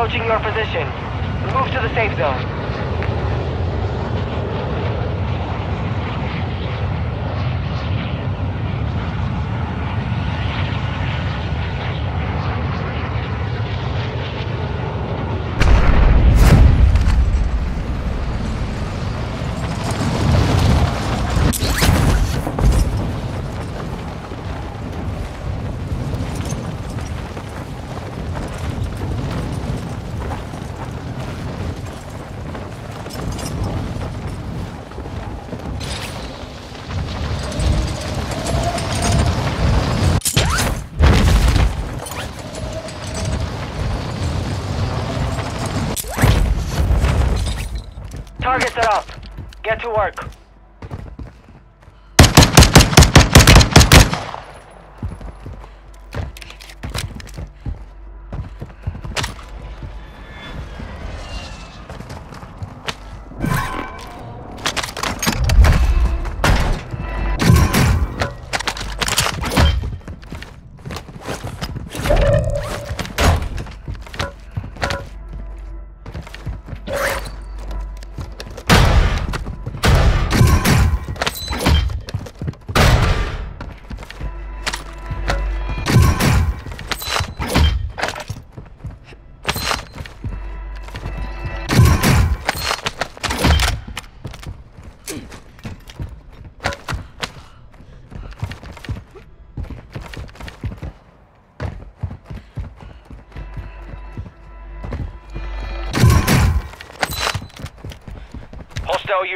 approaching your position. to work.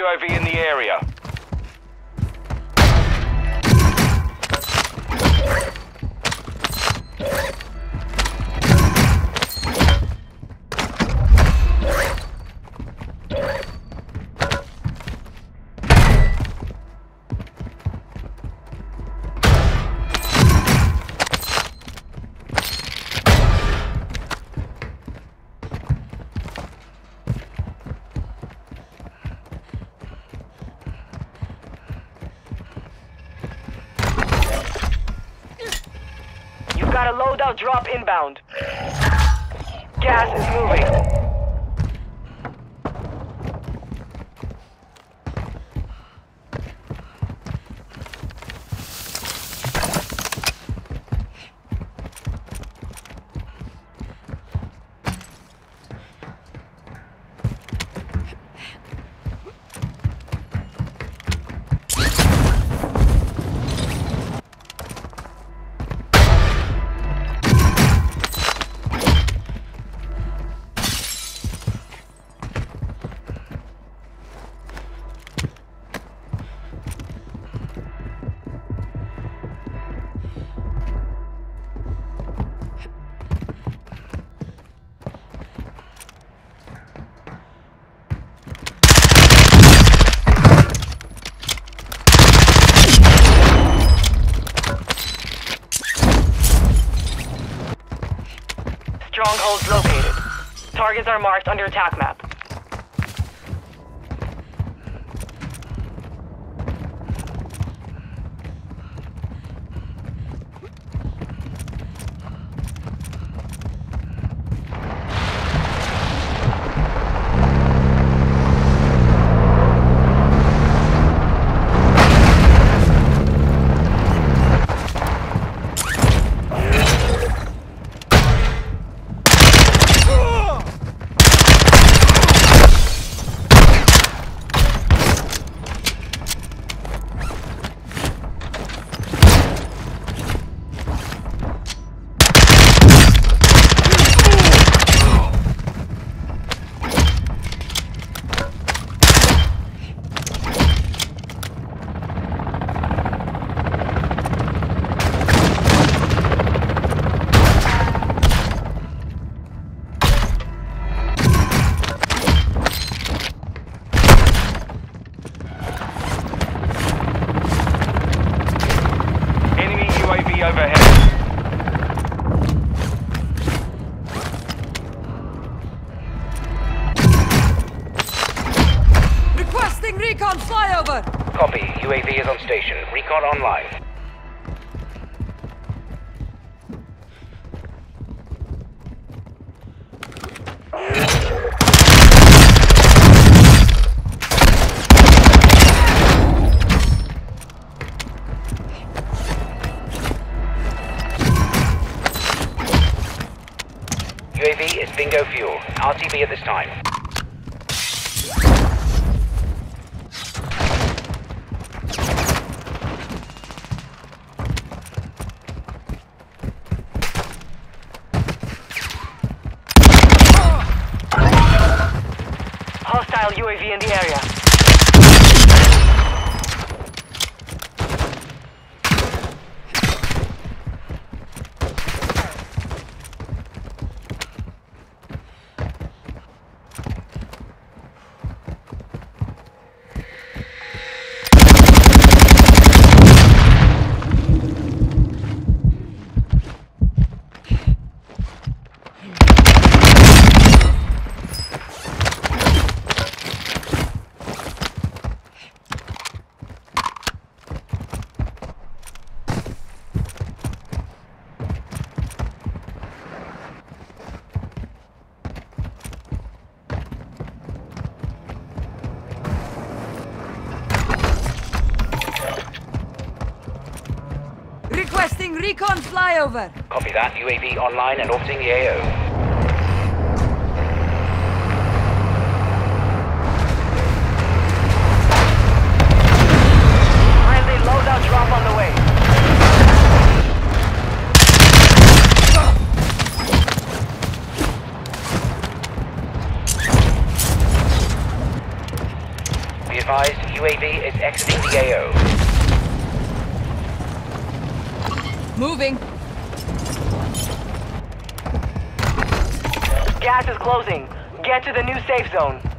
UAV in the area. inbound. Targets are marked under attack map. That. UAV online and orbiting the AO. Friendly loadout drop on the way. Be advised, UAV is exiting the AO. Moving. Gas is closing. Get to the new safe zone.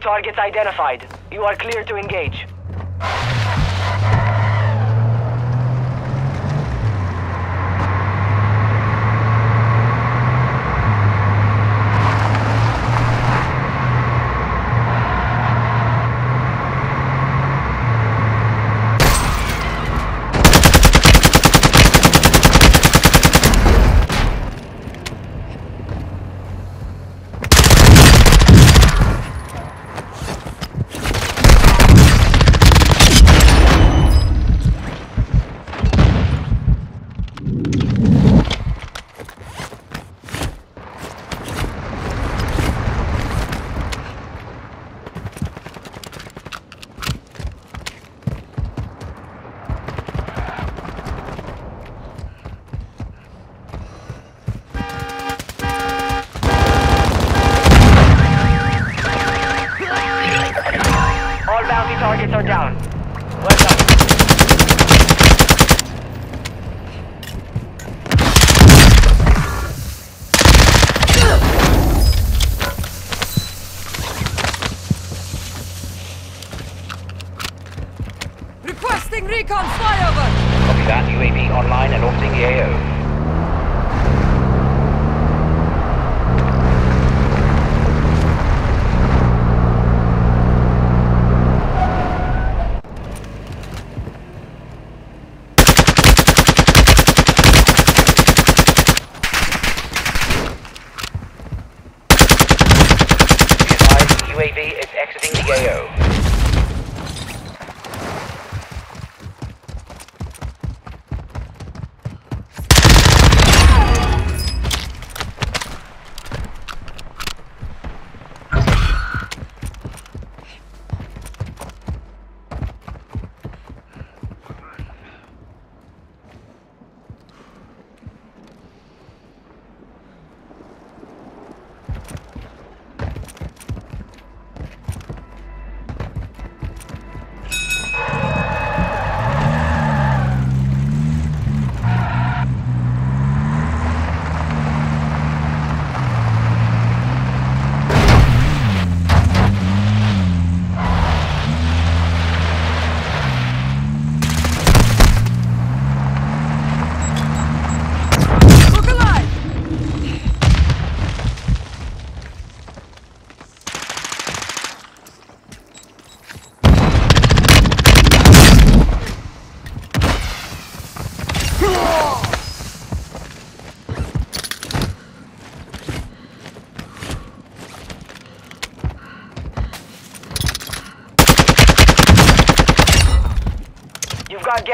Targets identified. You are clear to engage. Recon flyover. Copy that. UAV online and orbiting the AO.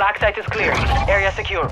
Black site is clear. Area secure.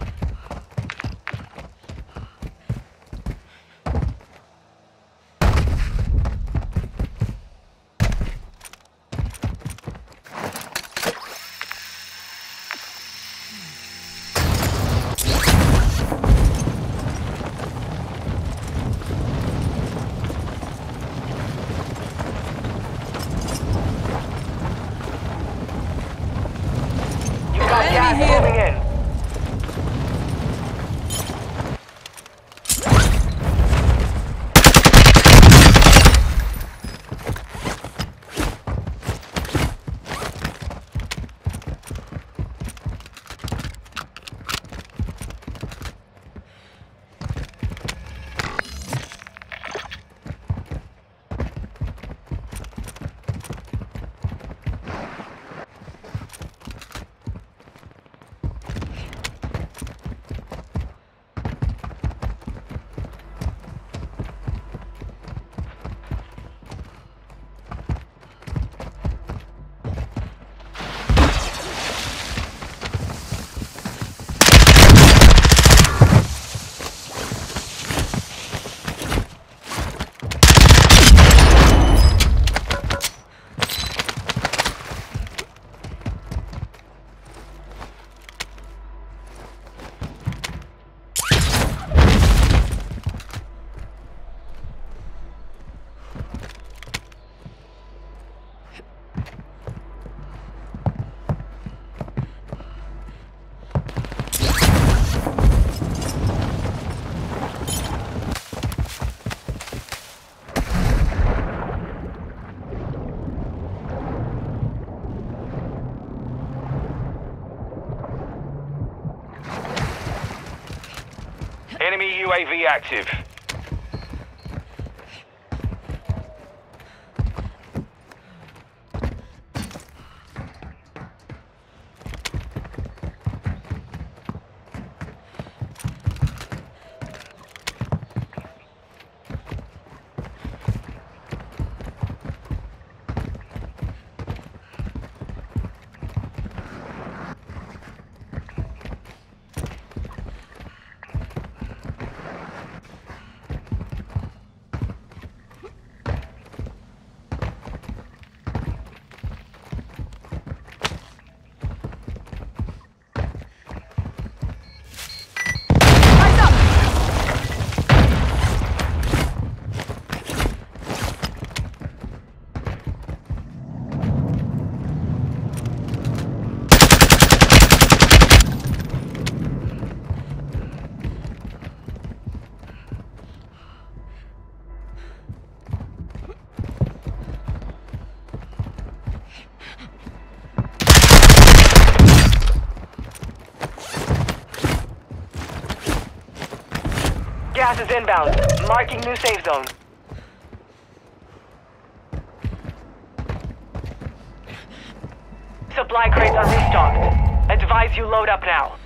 UAV active. Gas is inbound. Marking new safe zone. Supply crates are restocked. Advise you load up now.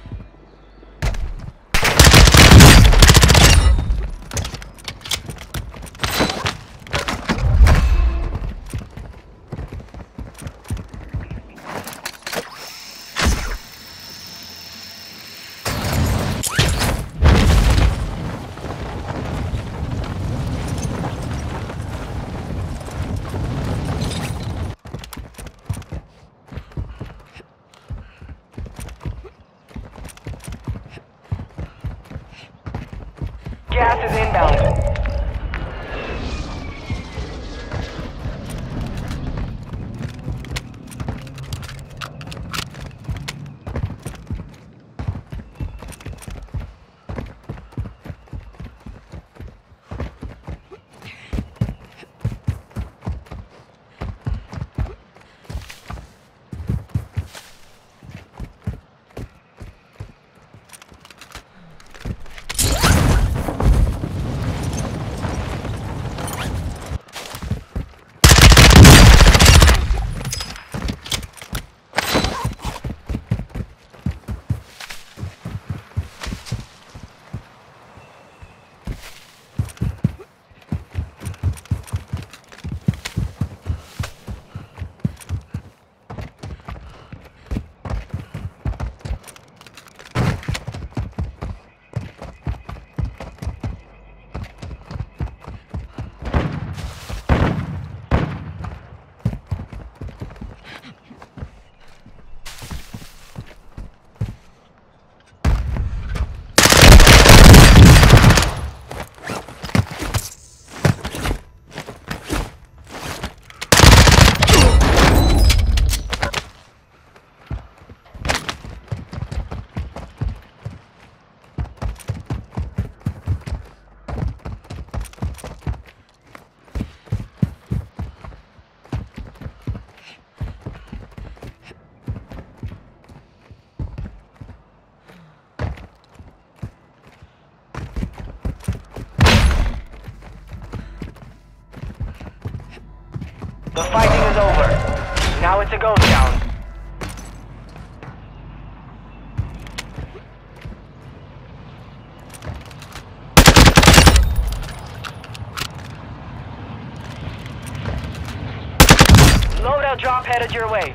headed your way.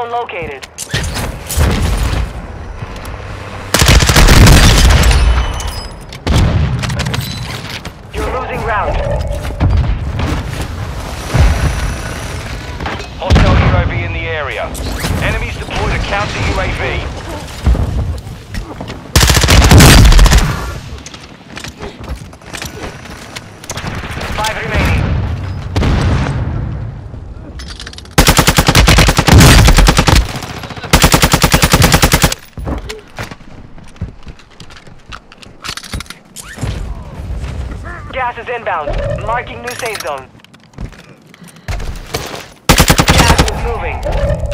zone located. Gas is inbound. Marking new safe zone. Gas is moving.